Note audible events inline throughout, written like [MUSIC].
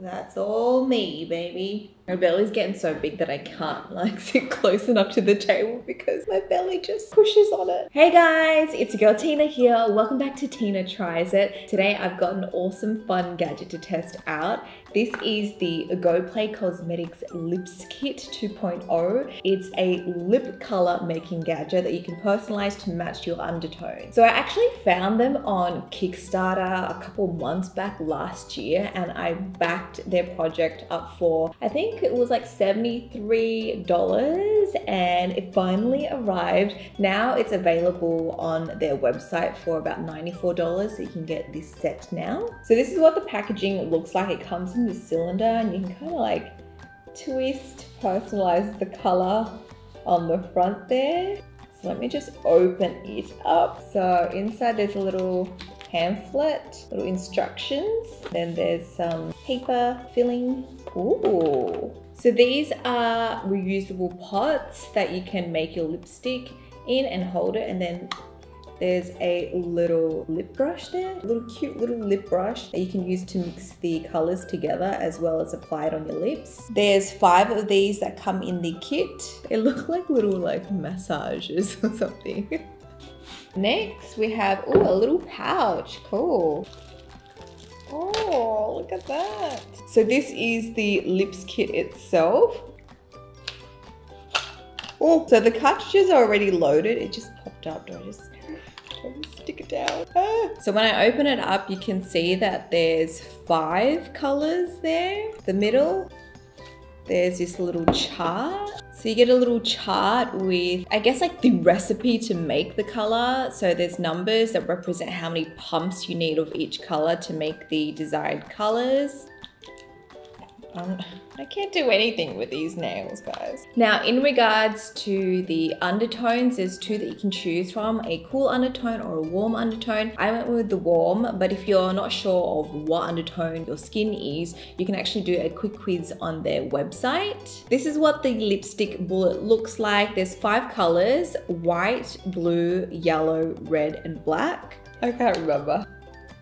That's all me, baby. My belly's getting so big that I can't like [LAUGHS] sit close enough to the table because my belly just pushes on it. Hey guys, it's your girl Tina here. Welcome back to Tina Tries It. Today I've got an awesome fun gadget to test out. This is the Go Play Cosmetics Lipskit 2.0. It's a lip color making gadget that you can personalize to match your undertone. So I actually found them on Kickstarter a couple months back last year and I backed their project up for, I think think it was like $73 and it finally arrived. Now it's available on their website for about $94 so you can get this set now. So this is what the packaging looks like. It comes in this cylinder and you can kind of like twist, personalize the color on the front there. So let me just open it up. So inside there's a little pamphlet, little instructions. Then there's some paper filling. Ooh. So these are reusable pots that you can make your lipstick in and hold it and then there's a little lip brush there, a little cute little lip brush that you can use to mix the colors together as well as apply it on your lips. There's five of these that come in the kit. They look like little like massages [LAUGHS] or something. Next, we have, oh, a little pouch. Cool. Oh, look at that. So this is the Lipskit itself. Oh, so the cartridges are already loaded. It just popped up. Do I just, do I just stick it down? Ah. So when I open it up, you can see that there's five colors there. The middle, there's this little chart so you get a little chart with, I guess like the recipe to make the color. So there's numbers that represent how many pumps you need of each color to make the desired colors. Um, I can't do anything with these nails, guys. Now, in regards to the undertones, there's two that you can choose from, a cool undertone or a warm undertone. I went with the warm, but if you're not sure of what undertone your skin is, you can actually do a quick quiz on their website. This is what the lipstick bullet looks like. There's five colors, white, blue, yellow, red, and black. I can't remember.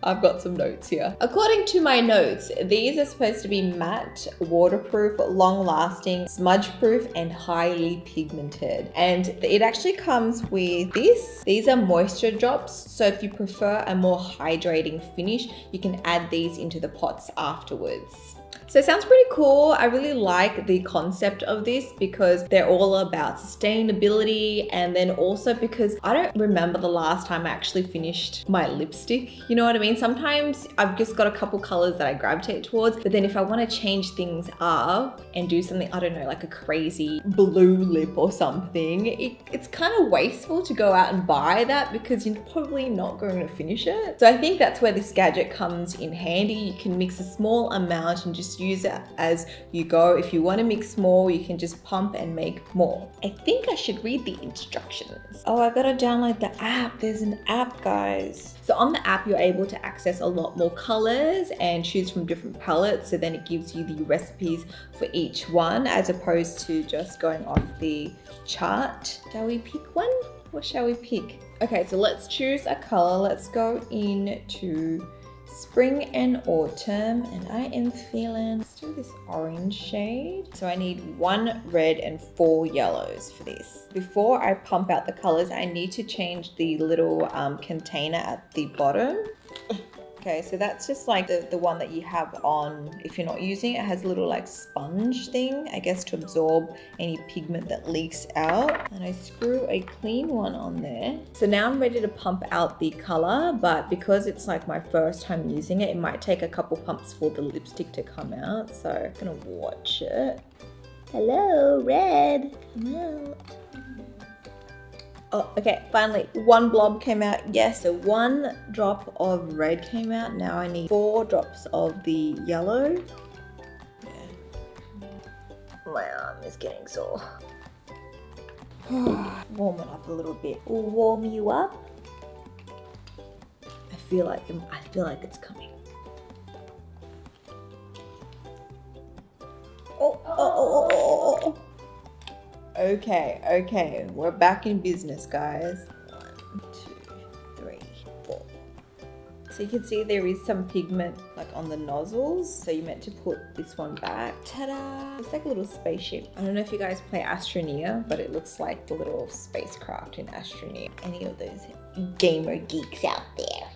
I've got some notes here. According to my notes, these are supposed to be matte, waterproof, long lasting, smudge proof, and highly pigmented. And it actually comes with this. These are moisture drops. So if you prefer a more hydrating finish, you can add these into the pots afterwards. So it sounds pretty cool. I really like the concept of this because they're all about sustainability and then also because I don't remember the last time I actually finished my lipstick. You know what I mean? Sometimes I've just got a couple colors that I gravitate towards, but then if I want to change things up and do something, I don't know, like a crazy blue lip or something, it, it's kind of wasteful to go out and buy that because you're probably not going to finish it. So I think that's where this gadget comes in handy. You can mix a small amount and just use it as you go. If you want to mix more, you can just pump and make more. I think I should read the instructions. Oh, I gotta download the app. There's an app, guys. So on the app, you're able to access a lot more colors and choose from different palettes. So then it gives you the recipes for each one as opposed to just going off the chart. Shall we pick one? What shall we pick? Okay, so let's choose a color. Let's go into spring and autumn and I am feeling, let's do this orange shade. So I need one red and four yellows for this. Before I pump out the colors, I need to change the little um, container at the bottom. Okay, so that's just like the, the one that you have on, if you're not using it, it has a little like sponge thing, I guess to absorb any pigment that leaks out. And I screw a clean one on there. So now I'm ready to pump out the color, but because it's like my first time using it, it might take a couple pumps for the lipstick to come out. So I'm gonna watch it. Hello, red, come out. Oh, okay, finally, one blob came out. Yes, so one drop of red came out. Now I need four drops of the yellow. Yeah. My arm is getting sore. [SIGHS] warm it up a little bit. Warm you up. I feel like I feel like it's coming. Okay, okay, we're back in business, guys. One, two, three, four. So you can see there is some pigment like on the nozzles. So you're meant to put this one back. Ta-da! It's like a little spaceship. I don't know if you guys play Astroneer, but it looks like the little spacecraft in Astroneer. Any of those gamer geeks out there.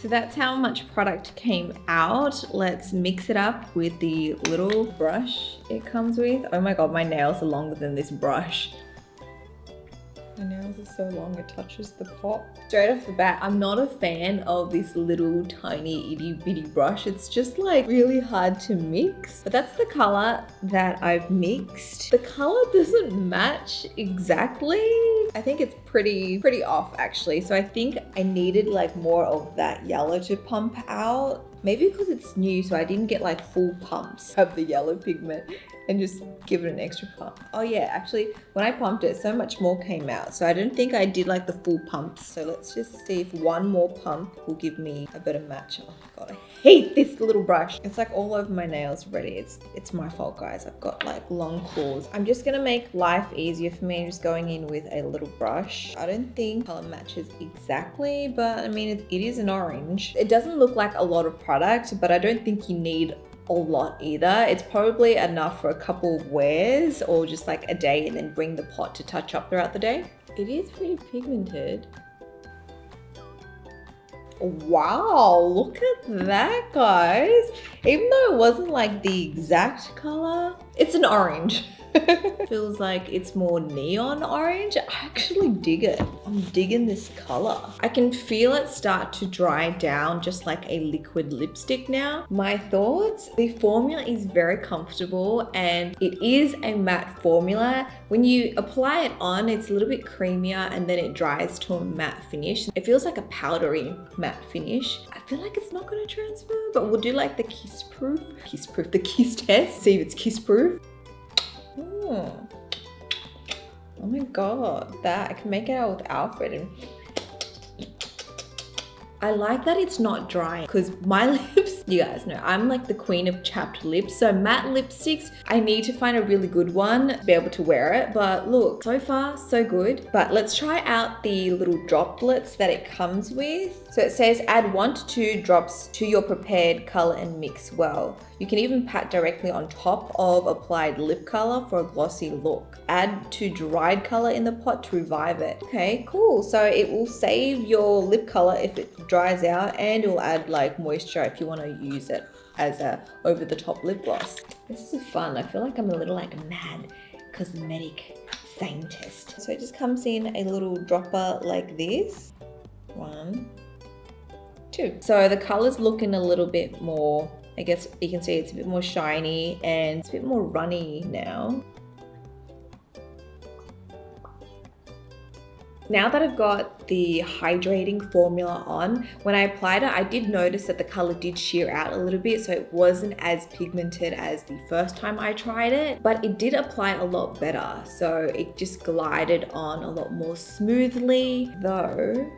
So that's how much product came out. Let's mix it up with the little brush it comes with. Oh my god, my nails are longer than this brush. My nails are so long it touches the pot. Straight off the bat, I'm not a fan of this little tiny itty bitty brush. It's just like really hard to mix. But that's the color that I've mixed. The color doesn't match exactly. I think it's pretty, pretty off actually. So I think I needed like more of that yellow to pump out. Maybe because it's new, so I didn't get like full pumps of the yellow pigment and just give it an extra pump. Oh yeah, actually, when I pumped it, so much more came out. So I didn't think I did like the full pumps. So let's just see if one more pump will give me a better match. Oh my god, I hate this little brush. It's like all over my nails already. It's, it's my fault, guys. I've got like long claws. I'm just gonna make life easier for me just going in with a little brush. I don't think color matches exactly, but I mean, it, it is an orange. It doesn't look like a lot of product, but I don't think you need a lot either. It's probably enough for a couple of wears or just like a day and then bring the pot to touch up throughout the day. It is pretty pigmented. Wow, look at that guys. Even though it wasn't like the exact color, it's an orange. [LAUGHS] [LAUGHS] Feels like it's more neon orange. I actually dig it. I'm digging this color. I can feel it start to dry down just like a liquid lipstick now. My thoughts, the formula is very comfortable and it is a matte formula. When you apply it on, it's a little bit creamier and then it dries to a matte finish. It feels like a powdery matte finish. I feel like it's not gonna transfer, but we'll do like the kiss proof, kiss proof, the kiss test, see if it's kiss proof. Oh. oh my god, that I can make it out with Alfred and I like that it's not dry because my [LAUGHS] you guys know, I'm like the queen of chapped lips. So matte lipsticks, I need to find a really good one to be able to wear it. But look, so far, so good. But let's try out the little droplets that it comes with. So it says add one to two drops to your prepared color and mix well. You can even pat directly on top of applied lip color for a glossy look. Add to dried color in the pot to revive it. Okay, cool. So it will save your lip color if it dries out and it will add like moisture if you want to use it as a over the top lip gloss. This is fun. I feel like I'm a little like mad cosmetic scientist. So it just comes in a little dropper like this. One, two. So the color's looking a little bit more I guess you can see it's a bit more shiny and it's a bit more runny now. Now that I've got the hydrating formula on, when I applied it, I did notice that the color did sheer out a little bit, so it wasn't as pigmented as the first time I tried it, but it did apply a lot better. So it just glided on a lot more smoothly, though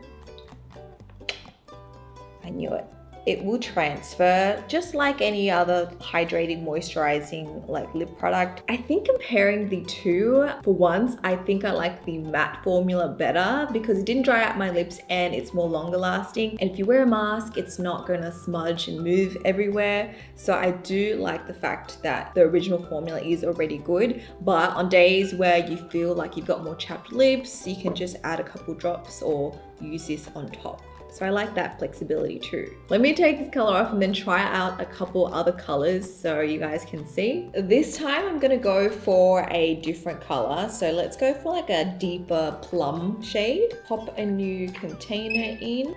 I knew it it will transfer just like any other hydrating moisturizing like lip product. I think comparing the two for once i think i like the matte formula better because it didn't dry out my lips and it's more longer lasting. And if you wear a mask it's not to smudge and move everywhere. So i do like the fact that the original formula is already good but on days where you feel like you've got more chapped lips you can just add a couple drops or use this on top so I like that flexibility too. Let me take this color off and then try out a couple other colors so you guys can see. This time I'm gonna go for a different color. So let's go for like a deeper plum shade. Pop a new container in.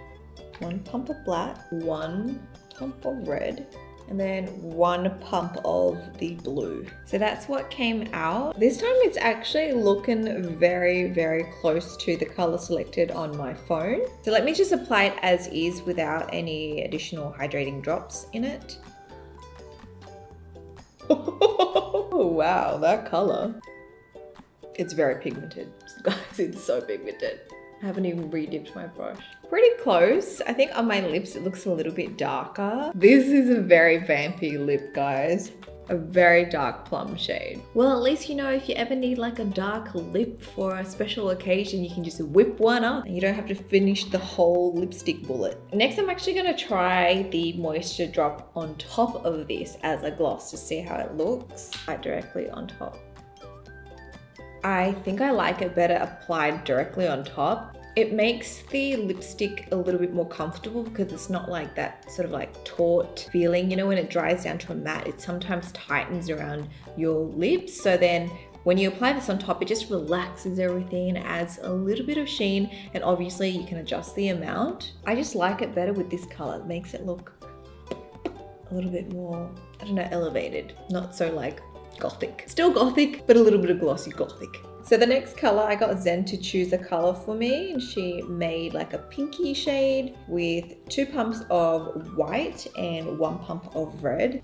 One pump of black, one pump of red, and then one pump of the blue. So that's what came out. This time it's actually looking very, very close to the color selected on my phone. So let me just apply it as is without any additional hydrating drops in it. [LAUGHS] oh wow, that color. It's very pigmented. [LAUGHS] Guys, it's so pigmented. I haven't even re-dipped my brush. Pretty close. I think on my lips it looks a little bit darker. This is a very vampy lip, guys. a very dark plum shade. Well, at least you know if you ever need like a dark lip for a special occasion, you can just whip one up and you don't have to finish the whole lipstick bullet. Next, I'm actually gonna try the moisture drop on top of this as a gloss to see how it looks. Right directly on top. I think I like it better applied directly on top. It makes the lipstick a little bit more comfortable because it's not like that sort of like taut feeling. You know, when it dries down to a matte, it sometimes tightens around your lips. So then when you apply this on top, it just relaxes everything and adds a little bit of sheen. And obviously you can adjust the amount. I just like it better with this color. It makes it look a little bit more, I don't know, elevated. Not so like gothic. Still gothic, but a little bit of glossy gothic. So the next color, I got Zen to choose a color for me and she made like a pinky shade with two pumps of white and one pump of red.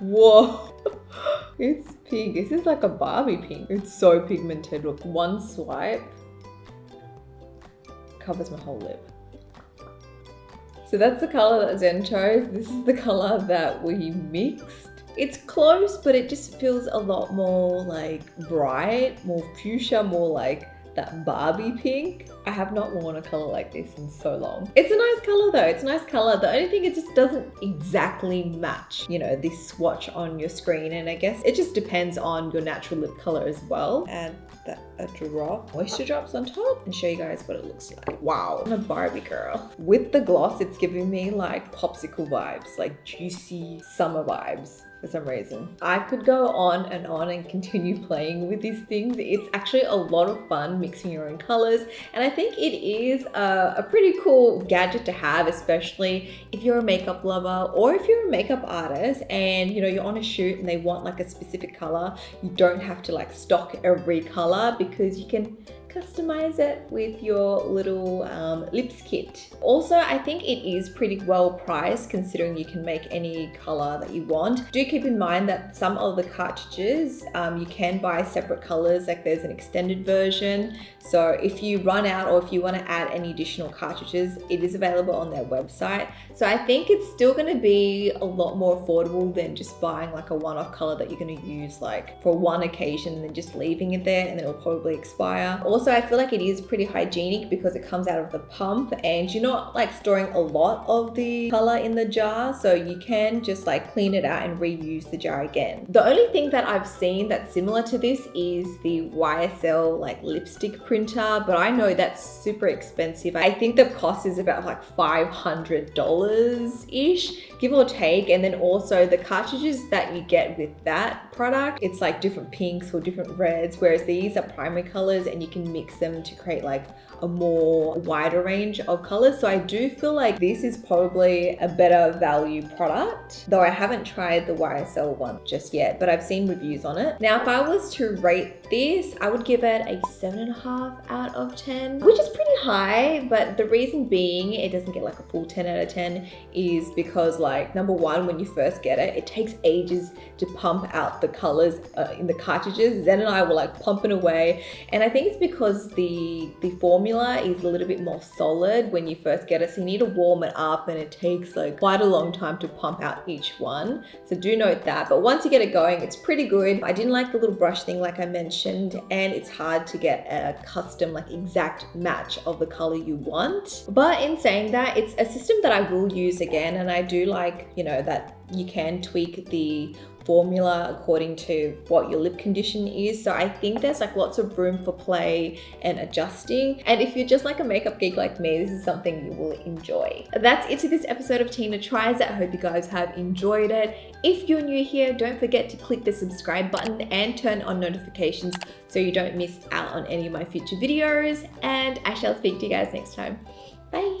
Whoa, [LAUGHS] it's pink. This is like a Barbie pink. It's so pigmented. Look, one swipe covers my whole lip. So that's the color that Zen chose. This is the color that we mixed. It's close, but it just feels a lot more like bright, more fuchsia, more like that Barbie pink. I have not worn a color like this in so long. It's a nice color though, it's a nice color. The only thing it just doesn't exactly match, you know, this swatch on your screen. And I guess it just depends on your natural lip color as well. Add that a drop, moisture drops on top and show you guys what it looks like. Wow, I'm a Barbie girl. With the gloss, it's giving me like popsicle vibes, like juicy summer vibes for some reason. I could go on and on and continue [LAUGHS] playing with these things. It's actually a lot of fun mixing your own colors. And I think it is a, a pretty cool gadget to have, especially if you're a makeup lover or if you're a makeup artist and you know, you're on a shoot and they want like a specific color. You don't have to like stock every color because you can customize it with your little um, Lipskit. Also, I think it is pretty well priced considering you can make any color that you want. Do keep in mind that some of the cartridges um, you can buy separate colors, like there's an extended version. So if you run out or if you want to add any additional cartridges, it is available on their website. So I think it's still going to be a lot more affordable than just buying like a one-off color that you're going to use like for one occasion and then just leaving it there and then it'll probably expire. Also, also, I feel like it is pretty hygienic because it comes out of the pump and you're not like storing a lot of the color in the jar. So you can just like clean it out and reuse the jar again. The only thing that I've seen that's similar to this is the YSL like lipstick printer, but I know that's super expensive. I think the cost is about like $500-ish, give or take. And then also the cartridges that you get with that product, it's like different pinks or different reds, whereas these are primary colors and you can mix them to create like a more wider range of colors. So I do feel like this is probably a better value product, though I haven't tried the YSL one just yet, but I've seen reviews on it. Now, if I was to rate this, I would give it a seven and a half out of 10, which is pretty high, but the reason being it doesn't get like a full 10 out of 10 is because like number one, when you first get it, it takes ages to pump out the colors uh, in the cartridges. Zen and I were like pumping away. And I think it's because the, the formula formula is a little bit more solid when you first get it. So you need to warm it up and it takes like quite a long time to pump out each one. So do note that. But once you get it going, it's pretty good. I didn't like the little brush thing like I mentioned and it's hard to get a custom like exact match of the color you want. But in saying that, it's a system that I will use again and I do like, you know, that you can tweak the formula according to what your lip condition is. So I think there's like lots of room for play and adjusting. And if you're just like a makeup geek like me, this is something you will enjoy. That's it to this episode of Tina Tries It. I hope you guys have enjoyed it. If you're new here, don't forget to click the subscribe button and turn on notifications so you don't miss out on any of my future videos. And I shall speak to you guys next time. Bye.